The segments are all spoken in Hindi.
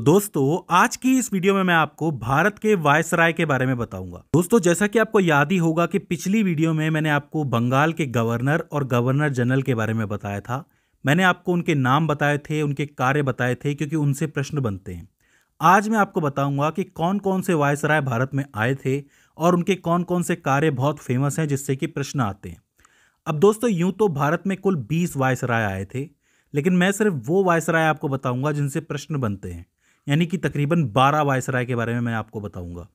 तो दोस्तों, आज की इस वीडियो में मैं आपको भारत के वायसराय के बारे में बताऊँगा। दोस्तों, जैसा कि आपको याद ही होगा कि पिछली वीडियो में मैंने आपको बंगाल के गवर्नर और गवर्नर जनरल के बारे में बताया था। मैंने आपको उनके नाम बताए थे, उनके कार्य बताए थे, क्योंकि उनसे प्रश्न बनते हैं। आज मैं आपको बताऊँगा कि कौन कौन से वायसराय भारत में आए थे और उनके कौन कौन से कार्य बहुत फ़ेमस हैं, जिससे कि प्रश्न आते हैं। अब दोस्तों, यूँ तो भारत में कुल बीस वायसराय आए थे, लेकिन मैं सिर्फ़ वो वायसराय आपको बताऊँगा जिनसे प्रश्न बनते हैं। यानी कि तकरीबन बारह वायसराय के बारे में मैं आपको बताऊँगा।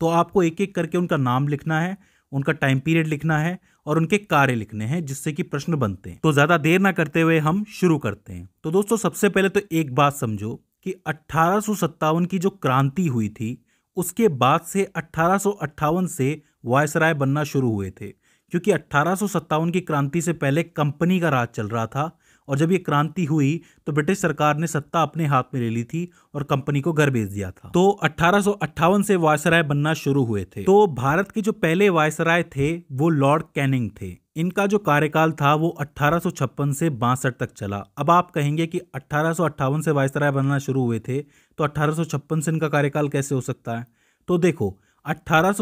तो आपको एक एक करके उनका नाम लिखना है, उनका टाइम पीरियड लिखना है और उनके कार्य लिखने हैं जिससे कि प्रश्न बनते हैं। तो ज़्यादा देर ना करते हुए हम शुरू करते हैं। तो दोस्तों, सबसे पहले तो एक बात समझो कि अट्ठारह की जो क्रांति हुई थी, उसके बाद से अट्ठारह से वायसराय बनना शुरू हुए थे। क्योंकि अट्ठारह की क्रांति से पहले कंपनी का राज चल रहा था और जब ये क्रांति हुई तो ब्रिटिश सरकार ने सत्ता अपने हाथ में ले ली थी और कंपनी को घर भेज दिया था। तो अठारह से वायसराय बनना शुरू हुए थे। तो भारत के जो पहले वायसराय थे, वो लॉर्ड कैनिंग थे। इनका जो कार्यकाल था, वो अट्ठारह से बासठ तक चला। अब आप कहेंगे कि अट्ठारह से वायसराय बनना शुरू हुए थे तो अट्ठारह से इनका कार्यकाल कैसे हो सकता है? तो देखो, अठारह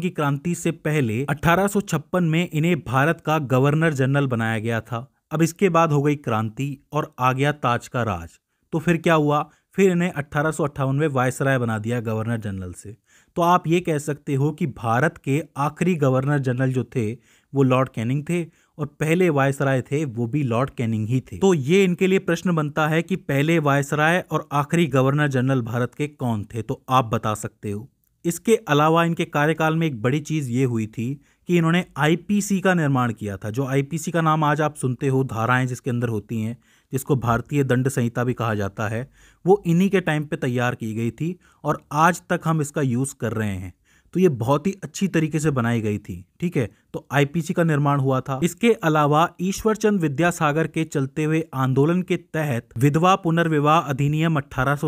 की क्रांति से पहले अठारह में इन्हें भारत का गवर्नर जनरल बनाया गया था। अब इसके बाद हो गई क्रांति और आ गया ताज का राज। तो फिर क्या हुआ? फिर इन्हें अट्ठारह में वायसराय बना दिया गवर्नर जनरल से। तो आप ये कह सकते हो कि भारत के आखिरी गवर्नर जनरल जो थे, वो लॉर्ड कैनिंग थे और पहले वायसराय थे, वो भी लॉर्ड कैनिंग ही थे। तो ये इनके लिए प्रश्न बनता है कि पहले वायसराय और आखिरी गवर्नर जनरल भारत के कौन थे? तो आप बता सकते हो। इसके अलावा इनके कार्यकाल में एक बड़ी चीज़ ये हुई थी कि इन्होंने आईपीसी का निर्माण किया था। जो आईपीसी का नाम आज आप सुनते हो, धाराएँ जिसके अंदर होती हैं, जिसको भारतीय दंड संहिता भी कहा जाता है, वो इन्हीं के टाइम पे तैयार की गई थी और आज तक हम इसका यूज़ कर रहे हैं। तो ये बहुत ही अच्छी तरीके से बनाई गई थी, ठीक है? तो आईपीसी का निर्माण हुआ था। इसके अलावा ईश्वर चंद विद्यासागर के चलते हुए आंदोलन के तहत विधवा पुनर्विवाह अधिनियम अठारह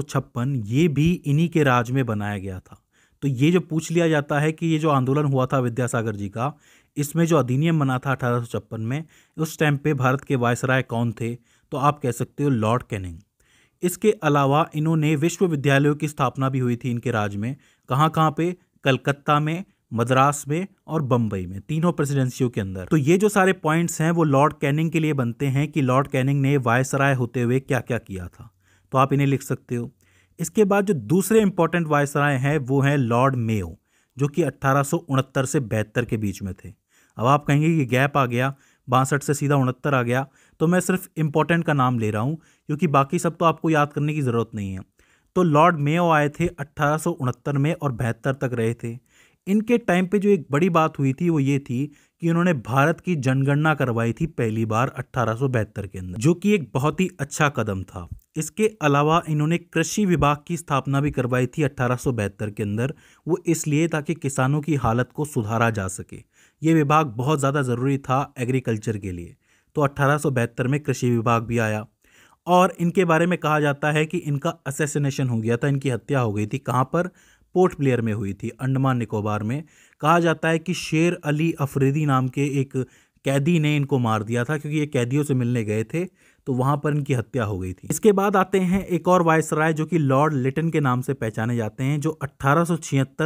ये भी इन्हीं के राज में बनाया गया था। तो ये जो पूछ लिया जाता है कि ये जो आंदोलन हुआ था विद्यासागर जी का, इसमें जो अधिनियम बना था अठारह सौ छप्पन में, उस टाइम पे भारत के वायसराय कौन थे तो आप कह सकते हो लॉर्ड कैनिंग। इसके अलावा इन्होंने विश्वविद्यालयों की स्थापना भी हुई थी इनके राज में कहाँ कहाँ पे? कलकत्ता में, मद्रास में और बम्बई में, तीनों प्रेसिडेंसियों के अंदर। तो ये जो सारे पॉइंट्स हैं, वो लॉर्ड कैनिंग के लिए बनते हैं कि लॉर्ड कैनिंग ने वायसराय होते हुए क्या क्या किया था। तो आप इन्हें लिख सकते हो। इसके बाद जो दूसरे इंपॉर्टेंट वायसराय हैं, वो हैं लॉर्ड मेयो जो कि अट्ठारह से बहत्तर के बीच में थे। अब आप कहेंगे कि गैप आ गया, बासठ से सीधा उनहत्तर आ गया तो मैं सिर्फ़ इम्पोर्टेंट का नाम ले रहा हूँ, क्योंकि बाकी सब तो आपको याद करने की ज़रूरत नहीं है। तो लॉर्ड मेयो आए थे अट्ठारह में और बहत्तर तक रहे थे। इनके टाइम पे जो एक बड़ी बात हुई थी, वो ये थी कि उन्होंने भारत की जनगणना करवाई थी पहली बार अट्ठारह के अंदर, जो कि एक बहुत ही अच्छा कदम था। इसके अलावा इन्होंने कृषि विभाग की स्थापना भी करवाई थी अट्ठारह के अंदर, वो इसलिए ताकि किसानों की हालत को सुधारा जा सके। ये विभाग बहुत ज़्यादा ज़रूरी था एग्रीकल्चर के लिए। तो अट्ठारह में कृषि विभाग भी आया। और इनके बारे में कहा जाता है कि इनका असेसिनेशन हो गया था, इनकी हत्या हो गई थी, कहाँ पर? पोर्ट ब्लेयर में हुई थी, अंडमान निकोबार में। कहा जाता है कि शेर अली अफरीदी नाम के एक कैदी ने इनको मार दिया था, क्योंकि ये कैदियों से मिलने गए थे तो वहाँ पर इनकी हत्या हो गई थी। इसके बाद आते हैं एक और वायसराय, जो कि लॉर्ड लिटन के नाम से पहचाने जाते हैं, जो अट्ठारह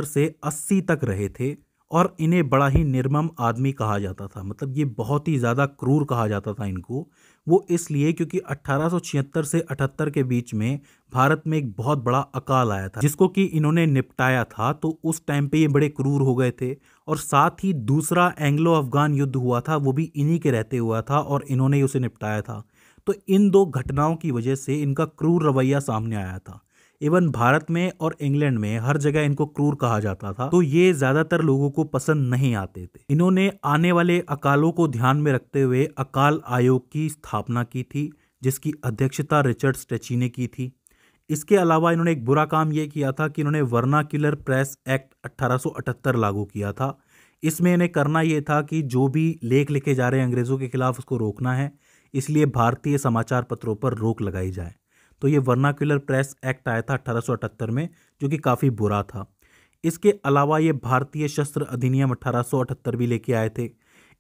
से 80 तक रहे थे, और इन्हें बड़ा ही निर्मम आदमी कहा जाता था। मतलब ये बहुत ही ज़्यादा क्रूर कहा जाता था इनको वो इसलिए क्योंकि अट्ठारह से 78 के बीच में भारत में एक बहुत बड़ा अकाल आया था, जिसको कि इन्होंने निपटाया था तो उस टाइम पे ये बड़े क्रूर हो गए थे। और साथ ही दूसरा एंग्लो अफगान युद्ध हुआ था, वो भी इन्हीं के रहते हुआ था और इन्होंने ही उसे निपटाया था। तो इन दो घटनाओं की वजह से इनका क्रूर रवैया सामने आया था। इवन भारत में और इंग्लैंड में हर जगह इनको क्रूर कहा जाता था तो ये ज़्यादातर लोगों को पसंद नहीं आते थे। इन्होंने आने वाले अकालों को ध्यान में रखते हुए अकाल आयोग की स्थापना की थी, जिसकी अध्यक्षता रिचर्ड स्टेची ने की थी। इसके अलावा इन्होंने एक बुरा काम यह किया था कि इन्होंने वर्नाक्यूलर प्रेस एक्ट अट्ठारह लागू किया था। इसमें इन्हें करना यह था कि जो भी लेख लिखे जा रहे हैं अंग्रेज़ों के खिलाफ उसको रोकना है, इसलिए भारतीय समाचार पत्रों पर रोक लगाई जाए। तो ये वर्नाक्यूलर प्रेस एक्ट आया था अट्ठारह में, जो कि काफ़ी बुरा था। इसके अलावा ये भारतीय शस्त्र अधिनियम अट्ठारह भी लेके आए थे।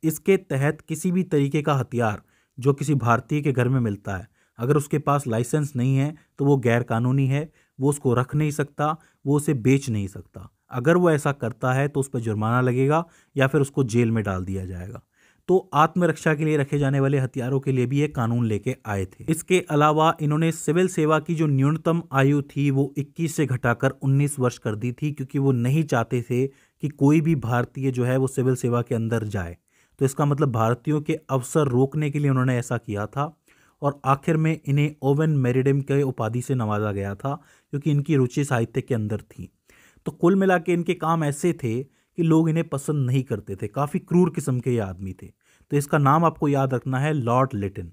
इसके तहत किसी भी तरीके का हथियार जो किसी भारतीय के घर में मिलता है, अगर उसके पास लाइसेंस नहीं है तो वो गैर कानूनी है, वो उसको रख नहीं सकता, वो उसे बेच नहीं सकता। अगर वो ऐसा करता है तो उस पर जुर्माना लगेगा या फिर उसको जेल में डाल दिया जाएगा। तो आत्मरक्षा के लिए रखे जाने वाले हथियारों के लिए भी ये कानून लेके आए थे। इसके अलावा इन्होंने सिविल सेवा की जो न्यूनतम आयु थी, वो 21 से घटाकर 19 वर्ष कर दी थी, क्योंकि वो नहीं चाहते थे कि कोई भी भारतीय जो है वो सिविल सेवा के अंदर जाए। तो इसका मतलब भारतीयों के अवसर रोकने के लिए उन्होंने ऐसा किया था और आखिर में इन्हें ओवन मेरिडम के उपाधि से नवाजा गया था, क्योंकि इनकी रुचि साहित्य के अंदर थी। तो कुल मिला के इनके काम ऐसे थे कि लोग इन्हें पसंद नहीं करते थे। काफ़ी क्रूर किस्म के ये आदमी थे। तो इसका नाम आपको याद रखना है, लॉर्ड लिटिन।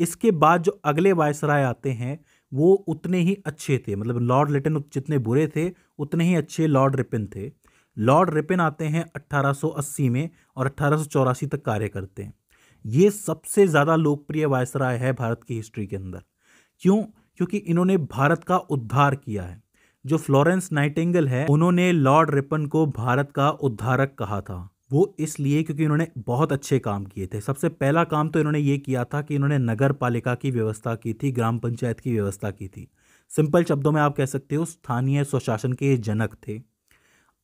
इसके बाद जो अगले वायसराय आते हैं, वो उतने ही अच्छे थे। मतलब लॉर्ड लिटिन जितने बुरे थे, उतने ही अच्छे लॉर्ड रिपिन थे। लॉर्ड रिपिन आते हैं 1880 में और अट्ठारह तक कार्य करते हैं। ये सबसे ज़्यादा लोकप्रिय वायसराय है भारत की हिस्ट्री के अंदर। क्यों? क्योंकि इन्होंने भारत का उद्धार किया है। जो फ्लोरेंस नाइटिंगल है, उन्होंने लॉर्ड रिपन को भारत का उद्धारक कहा था। वो इसलिए क्योंकि इन्होंने बहुत अच्छे काम किए थे। सबसे पहला काम तो इन्होंने ये किया था कि इन्होंने नगर पालिका की व्यवस्था की थी, ग्राम पंचायत की व्यवस्था की थी। सिंपल शब्दों में आप कह सकते हो, स्थानीय स्वशासन के जनक थे।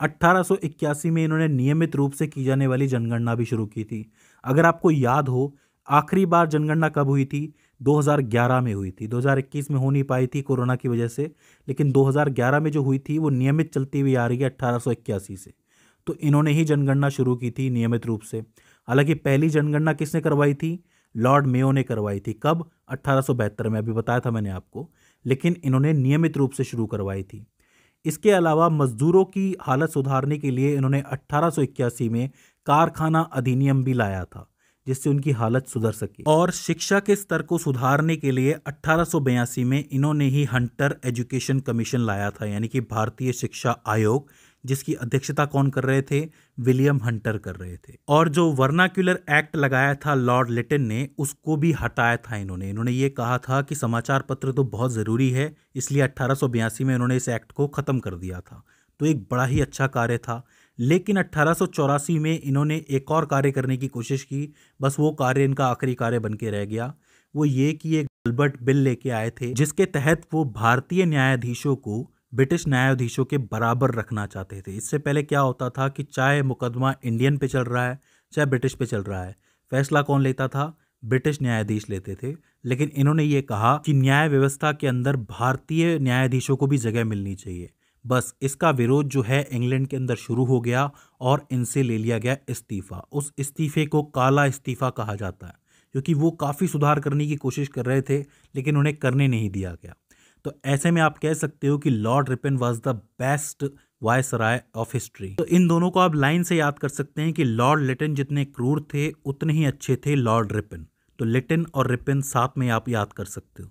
1881 में इन्होंने नियमित रूप से की जाने वाली जनगणना भी शुरू की थी। अगर आपको याद हो, आखिरी बार जनगणना कब हुई थी? 2011 में हुई थी। 2021 में हो नहीं पाई थी कोरोना की वजह से, लेकिन 2011 में जो हुई थी वो नियमित चलती हुई आ रही है अट्ठारह से तो इन्होंने ही जनगणना शुरू की थी नियमित रूप से। हालाँकि पहली जनगणना किसने करवाई थी? लॉर्ड मेयो ने करवाई थी। कब? अट्ठारह में, अभी बताया था मैंने आपको। लेकिन इन्होंने नियमित रूप से शुरू करवाई थी। इसके अलावा मजदूरों की हालत सुधारने के लिए इन्होंने अट्ठारह में कारखाना अधिनियम भी लाया था। जिससे उनकी हालत सुधर सके। और शिक्षा के स्तर को सुधारने के लिए अट्ठारह में इन्होंने ही हंटर एजुकेशन कमीशन लाया था, यानी कि भारतीय शिक्षा आयोग, जिसकी अध्यक्षता कौन कर रहे थे? विलियम हंटर कर रहे थे। और जो वर्नाक्यूलर एक्ट लगाया था लॉर्ड लिटन ने, उसको भी हटाया था इन्होंने। इन्होंने ये कहा था कि समाचार पत्र तो बहुत ज़रूरी है, इसलिए अट्ठारह में इन्होंने इस एक्ट को ख़त्म कर दिया था। तो एक बड़ा ही अच्छा कार्य था। लेकिन अट्ठारह में इन्होंने एक और कार्य करने की कोशिश की। बस वो कार्य इनका आखिरी कार्य बन के रह गया। वो ये कि एक अल्बर्ट बिल लेके आए थे, जिसके तहत वो भारतीय न्यायाधीशों को ब्रिटिश न्यायाधीशों के बराबर रखना चाहते थे। इससे पहले क्या होता था कि चाहे मुकदमा इंडियन पे चल रहा है, चाहे ब्रिटिश पे चल रहा है, फैसला कौन लेता था? ब्रिटिश न्यायाधीश लेते थे। लेकिन इन्होंने ये कहा कि न्याय व्यवस्था के अंदर भारतीय न्यायाधीशों को भी जगह मिलनी चाहिए। बस इसका विरोध जो है इंग्लैंड के अंदर शुरू हो गया और इनसे ले लिया गया इस्तीफा। उस इस्तीफे को काला इस्तीफा कहा जाता है, क्योंकि वो काफ़ी सुधार करने की कोशिश कर रहे थे, लेकिन उन्हें करने नहीं दिया गया। तो ऐसे में आप कह सकते हो कि Lord Ripon was the best viceroy of history. तो इन दोनों को आप लाइन से याद कर सकते हैं कि लॉर्ड लिटन जितने क्रूर थे, उतने ही अच्छे थे लॉर्ड रिपिन। तो लिटन और रिपिन साथ में आप याद कर सकते हो।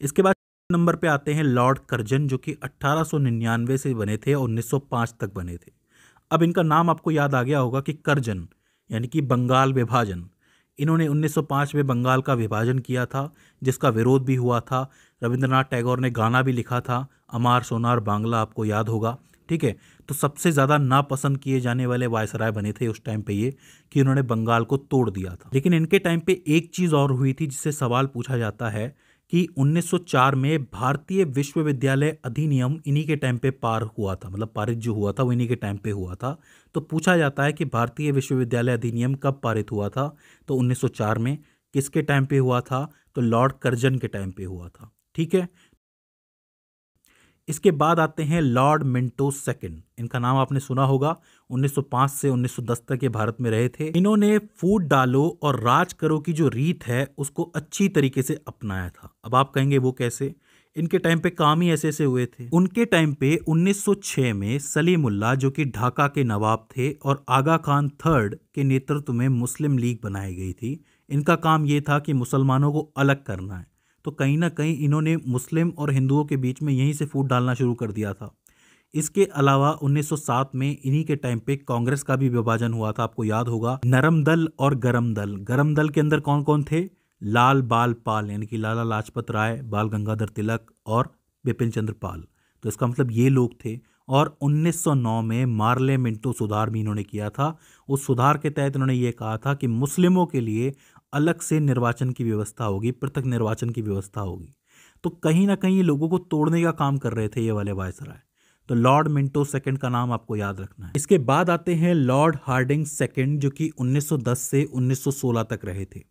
इसके बाद नंबर पे आते हैं लॉर्ड करजन, जो कि 1899 से बने थे और 1905 तक बने थे। अब इनका नाम आपको याद आ गया होगा कि करजन, यानी कि बंगाल विभाजन। इन्होंने 1905 में बंगाल का विभाजन किया था, जिसका विरोध भी हुआ था। रविंद्रनाथ टैगोर ने गाना भी लिखा था, अमार सोनार बांग्ला आपको याद होगा। ठीक है तो सबसे ज़्यादा नापसंद किए जाने वाले वायसराय बने थे उस टाइम पे ये, कि उन्होंने बंगाल को तोड़ दिया था। लेकिन इनके टाइम पे एक चीज़ और हुई थी, जिससे सवाल पूछा जाता है कि 1904 में भारतीय विश्वविद्यालय अधिनियम इन्हीं के टाइम पे पार हुआ था मतलब पारित जो हुआ था, वो इन्हीं के टाइम पे हुआ था। तो पूछा जाता है कि भारतीय विश्वविद्यालय अधिनियम कब पारित हुआ था? तो 1904 में किसके टाइम पे हुआ था? तो लॉर्ड कर्जन के टाइम पे हुआ था, ठीक है? इसके बाद आते हैं लॉर्ड मिंटो सेकंड। इनका नाम आपने सुना होगा 1905 से 1910 तक ये भारत में रहे थे। इन्होंने फ़ूड डालो और राज करो की जो रीत है, उसको अच्छी तरीके से अपनाया था। अब आप कहेंगे, वो कैसे? इनके टाइम पे काम ही ऐसे ऐसे हुए थे। उनके टाइम पे 1906 में सलीमुल्ला जो कि ढाका के नवाब थे, और आगा खान थर्ड के नेतृत्व में मुस्लिम लीग बनाई गई थी, इनका काम ये था कि मुसलमानों को अलग करना है। तो कहीं ना कहीं इन्होंने मुस्लिम और हिंदुओं के बीच में यहीं से फूट डालना शुरू कर दिया था। इसके अलावा 1907 में इन्हीं के टाइम पे कांग्रेस का भी विभाजन हुआ था, आपको याद होगा। नरम दल और गरम दल। गरम दल के अंदर कौन कौन थे? लाल बाल पाल, यानी कि लाला लाजपत राय, बाल गंगाधर तिलक और बिपिन चंद्र पाल। तो इसका मतलब ये लोग थे। और 1909 में मार्ले मिंटो सुधार भी इन्होंने किया था। उस सुधार के तहत इन्होंने ये कहा था कि मुस्लिमों के लिए अलग से निर्वाचन की व्यवस्था होगी, पृथक निर्वाचन की व्यवस्था होगी। तो कहीं ना कहीं ये लोगों को तोड़ने का काम कर रहे थे ये वाले वायसराय। तो लॉर्ड मिंटो सेकंड का नाम आपको याद रखना है। इसके बाद आते हैं लॉर्ड हार्डिंग सेकंड, जो कि 1910 से 1916 तक रहे थे।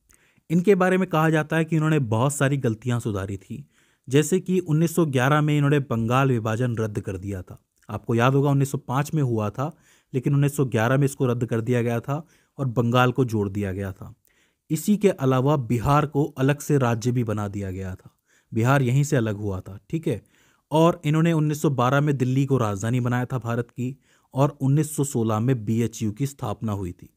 इनके बारे में कहा जाता है कि इन्होंने बहुत सारी गलतियाँ सुधारी थी। जैसे कि 1911 में इन्होंने बंगाल विभाजन रद्द कर दिया था। आपको याद होगा 1905 में हुआ था, लेकिन 1911 में इसको रद्द कर दिया गया था और बंगाल को जोड़ दिया गया था। इसी के अलावा बिहार को अलग से राज्य भी बना दिया गया था। बिहार यहीं से अलग हुआ था, ठीक है? और इन्होंने 1912 में दिल्ली को राजधानी बनाया था भारत की और 1916 में बीएचयू की स्थापना हुई थी।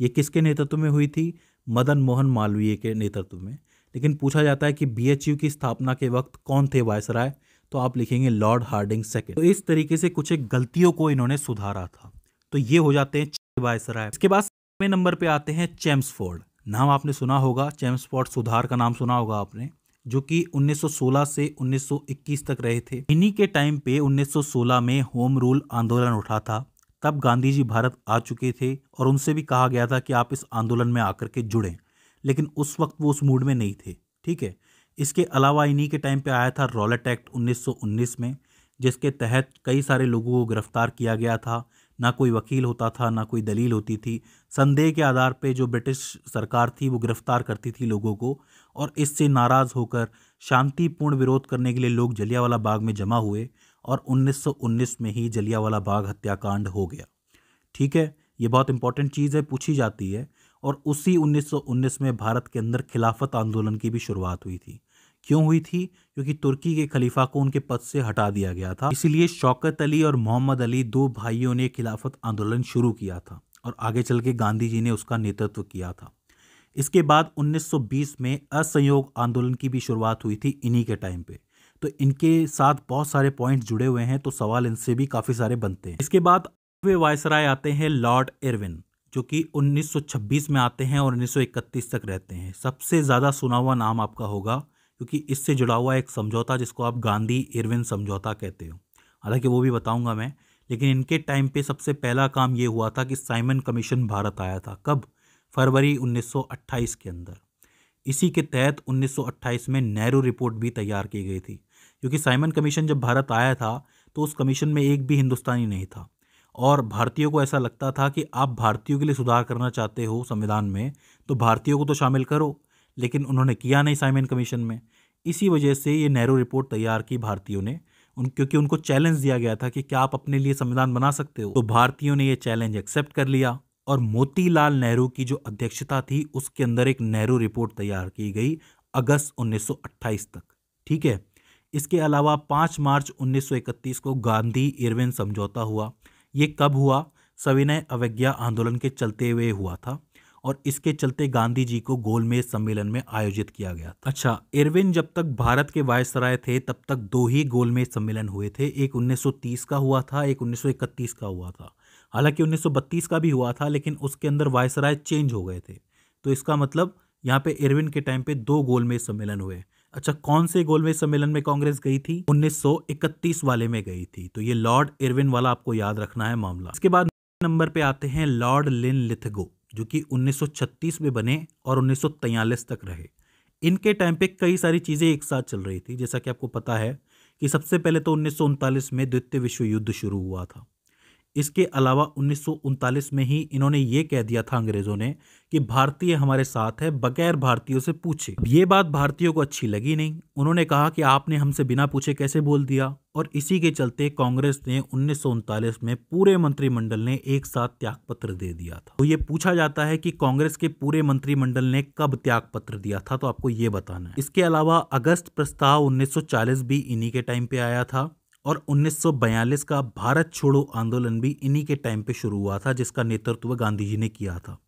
ये किसके नेतृत्व में हुई थी? मदन मोहन मालवीय के नेतृत्व में। लेकिन पूछा जाता है कि बीएचयू की स्थापना के वक्त कौन थे वायसराय? तो आप लिखेंगे लॉर्ड हार्डिंग सेकेंड। तो इस तरीके से कुछ एक गलतियों को इन्होंने सुधारा था। तो ये हो जाते हैं वायसराय। इसके बाद नंबर पे आते हैं चैम्सफोर्ड। नाम आपने सुना होगा चैम स्पॉट सुधार का नाम सुना होगा आपने, जो कि 1916 से 1921 तक रहे थे। इन्हीं के टाइम पे 1916 में होम रूल आंदोलन उठा था। तब गांधी जी भारत आ चुके थे और उनसे भी कहा गया था कि आप इस आंदोलन में आकर के जुड़ें। लेकिन उस वक्त वो उस मूड में नहीं थे, ठीक है? इसके अलावा इन्हीं के टाइम पे आया था रॉलेट एक्ट 1919 में, जिसके तहत कई सारे लोगों को गिरफ़्तार किया गया था। ना कोई वकील होता था, ना कोई दलील होती थी। संदेह के आधार पे जो ब्रिटिश सरकार थी, वो गिरफ़्तार करती थी लोगों को और इससे नाराज़ होकर शांतिपूर्ण विरोध करने के लिए लोग जलियावाला बाग में जमा हुए और 1919 में ही जलियावाला बाग हत्याकांड हो गया। ठीक है, ये बहुत इंपॉर्टेंट चीज़ है, पूछी जाती है और उसी 1919 में भारत के अंदर खिलाफत आंदोलन की भी शुरुआत हुई थी। क्यों हुई थी? क्योंकि तुर्की के खलीफा को उनके पद से हटा दिया गया था। इसीलिए शौकत अली और मोहम्मद अली दो भाइयों ने खिलाफत आंदोलन शुरू किया था और आगे चल के गांधी जी ने उसका नेतृत्व किया था। इसके बाद 1920 में असहयोग आंदोलन की भी शुरुआत हुई थी इन्हीं के टाइम पे। तो इनके साथ बहुत सारे पॉइंट्स जुड़े हुए हैं तो सवाल इनसे भी काफ़ी सारे बनते हैं। इसके बाद वे वायसराय आते हैं लॉर्ड इरविन, जो कि 1926 में आते हैं और 1931 तक रहते हैं। सबसे ज़्यादा सुना हुआ नाम आपका होगा क्योंकि इससे जुड़ा हुआ एक समझौता जिसको आप गांधी इरविन समझौता कहते हो। हालाँकि वो भी बताऊँगा मैं, लेकिन इनके टाइम पे सबसे पहला काम ये हुआ था कि साइमन कमीशन भारत आया था, कब? फरवरी 1928 के अंदर। इसी के तहत 1928 में नेहरू रिपोर्ट भी तैयार की गई थी, क्योंकि साइमन कमीशन जब भारत आया था तो उस कमीशन में एक भी हिंदुस्तानी नहीं था। और भारतीयों को ऐसा लगता था कि आप भारतीयों के लिए सुधार करना चाहते हो संविधान में तो भारतीयों को तो शामिल करो। लेकिन उन्होंने किया नहीं साइमन कमीशन में। इसी वजह से ये नेहरू रिपोर्ट तैयार की भारतीयों ने। उन, क्योंकि उनको चैलेंज दिया गया था कि क्या आप अपने लिए संविधान बना सकते हो। तो भारतीयों ने ये चैलेंज एक्सेप्ट कर लिया और मोतीलाल नेहरू की जो अध्यक्षता थी, उसके अंदर एक नेहरू रिपोर्ट तैयार की गई अगस्त 1928 तक। ठीक है? इसके अलावा 5 मार्च 1931 को गांधी इरविन समझौता हुआ। ये कब हुआ? सविनय अवज्ञा आंदोलन के चलते हुए हुआ था। और इसके चलते गांधी जी को गोलमेज सम्मेलन में आयोजित किया गया था। अच्छा इरविन जब तक भारत के वायसराय थे, तब तक दो ही गोलमेज सम्मेलन हुए थे, एक 1930 का हुआ था, एक 1931 का हुआ था। हालाँकि 1932 का भी हुआ था, लेकिन उसके अंदर वायसराय चेंज हो गए थे। तो इसका मतलब यहाँ पे इरविन के टाइम पे दो गोलमेज सम्मेलन हुए। अच्छा कौन से गोलमेज सम्मेलन में कांग्रेस गई थी? 1931 वाले में गई थी। तो ये लॉर्ड इरविन वाला आपको याद रखना है मामला। इसके बाद नंबर पे आते हैं लॉर्ड लिन लिथगो। जो कि 1936 में बने और 1943 तक रहे। इनके टाइम पे कई सारी चीज़ें एक साथ चल रही थी। जैसा कि आपको पता है कि सबसे पहले तो उन्नीस सौ उनतालीस में द्वितीय विश्व युद्ध शुरू हुआ था। इसके अलावा उन्नीस सौ उनतालीस में ही इन्होंने ये कह दिया था अंग्रेज़ों ने कि भारतीय हमारे साथ है, बगैर भारतीयों से पूछे। ये बात भारतीयों को अच्छी लगी नहीं। उन्होंने कहा कि आपने हमसे बिना पूछे कैसे बोल दिया? और इसी के चलते कांग्रेस ने उन्नीस सौ उनतालीस में पूरे मंत्रिमंडल ने एक साथ त्याग पत्र दे दिया था। तो ये पूछा जाता है कि कांग्रेस के पूरे मंत्रिमंडल ने कब त्याग पत्र दिया था? तो आपको ये बताना है। इसके अलावा अगस्त प्रस्ताव 1940 भी इन्हीं के टाइम पे आया था। और 1942 का भारत छोड़ो आंदोलन भी इन्हीं के टाइम पे शुरू हुआ था, जिसका नेतृत्व गांधी जी ने किया था।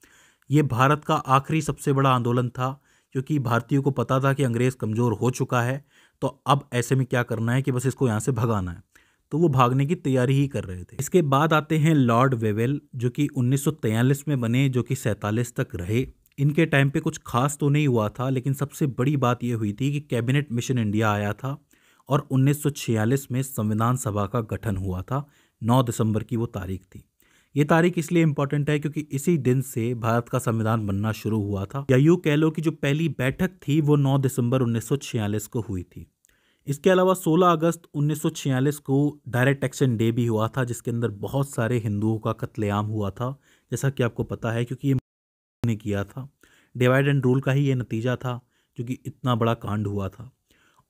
ये भारत का आखिरी सबसे बड़ा आंदोलन था, क्योंकि भारतीयों को पता था कि अंग्रेज़ कमज़ोर हो चुका है तो अब ऐसे में क्या करना है कि बस इसको यहाँ से भगाना है। तो वो भागने की तैयारी ही कर रहे थे। इसके बाद आते हैं लॉर्ड वेवेल, जो कि 1943 में बने, जो कि सैंतालीस तक रहे। इनके टाइम पे कुछ खास तो नहीं हुआ था, लेकिन सबसे बड़ी बात यह हुई थी कि कैबिनेट मिशन इंडिया आया था। और 1946 में संविधान सभा का गठन हुआ था। 9 दिसंबर की वो तारीख थी। ये तारीख इसलिए इंपॉर्टेंट है क्योंकि इसी दिन से भारत का संविधान बनना शुरू हुआ था। या यूँ कह लो कि जो पहली बैठक थी वो 9 दिसंबर 1946 को हुई थी। इसके अलावा 16 अगस्त 1946 को डायरेक्ट एक्शन डे भी हुआ था, जिसके अंदर बहुत सारे हिंदुओं का कत्लेआम हुआ था, जैसा कि आपको पता है, क्योंकि ये ने किया था। डिवाइड एंड रूल का ही ये नतीजा था क्योंकि इतना बड़ा कांड हुआ था।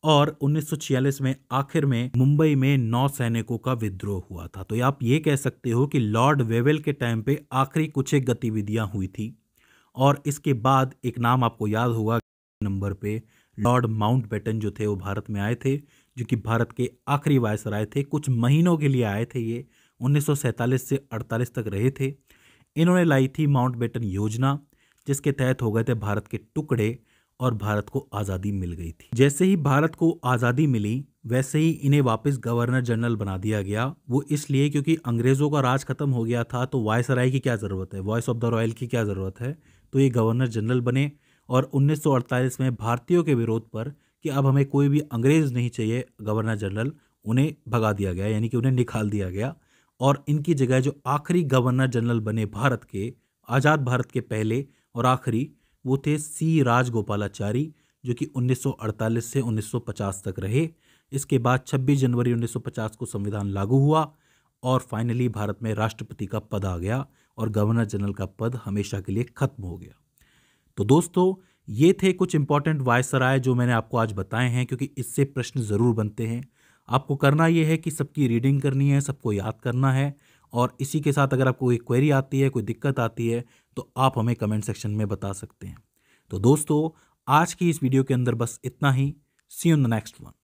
और 1946 में आखिर में मुंबई में नौ सैनिकों का विद्रोह हुआ था। तो आप ये कह सकते हो कि लॉर्ड वेवेल के टाइम पे आखिरी कुछ एक गतिविधियाँ हुई थी। और इसके बाद एक नाम आपको याद होगा नंबर पे, लॉर्ड माउंट बेटन जो थे वो भारत में आए थे, जो कि भारत के आखिरी वायसराय थे। कुछ महीनों के लिए आए थे ये, उन्नीस सौ सैंतालीस से 48 तक रहे थे। इन्होंने लाई थी माउंट बेटन योजना, जिसके तहत हो गए थे भारत के टुकड़े। और भारत को आज़ादी मिल गई थी। जैसे ही भारत को आज़ादी मिली, वैसे ही इन्हें वापस गवर्नर जनरल बना दिया गया। वो इसलिए क्योंकि अंग्रेज़ों का राज खत्म हो गया था तो वायसराय की क्या ज़रूरत है? वॉइस ऑफ़ द रॉयल की क्या ज़रूरत है? तो ये गवर्नर जनरल बने और 1948 में भारतीयों के विरोध पर कि अब हमें कोई भी अंग्रेज़ नहीं चाहिए, गवर्नर जनरल, उन्हें भगा दिया गया, यानी कि उन्हें निकाल दिया गया। और इनकी जगह जो आखिरी गवर्नर जनरल बने भारत के, आज़ाद भारत के पहले और आखिरी वो थे सी राजगोपालाचारी, जो कि 1948 से 1950 तक रहे। इसके बाद 26 जनवरी 1950 को संविधान लागू हुआ और फाइनली भारत में राष्ट्रपति का पद आ गया और गवर्नर जनरल का पद हमेशा के लिए खत्म हो गया। तो दोस्तों, ये थे कुछ इंपॉर्टेंट वायसराय जो मैंने आपको आज बताए हैं, क्योंकि इससे प्रश्न ज़रूर बनते हैं। आपको करना ये है कि सबकी रीडिंग करनी है, सबको याद करना है और इसी के साथ अगर आपको कोई क्वेरी आती है, कोई दिक्कत आती है तो आप हमें कमेंट सेक्शन में बता सकते हैं। तो दोस्तों, आज की इस वीडियो के अंदर बस इतना ही। See in the next one